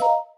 you.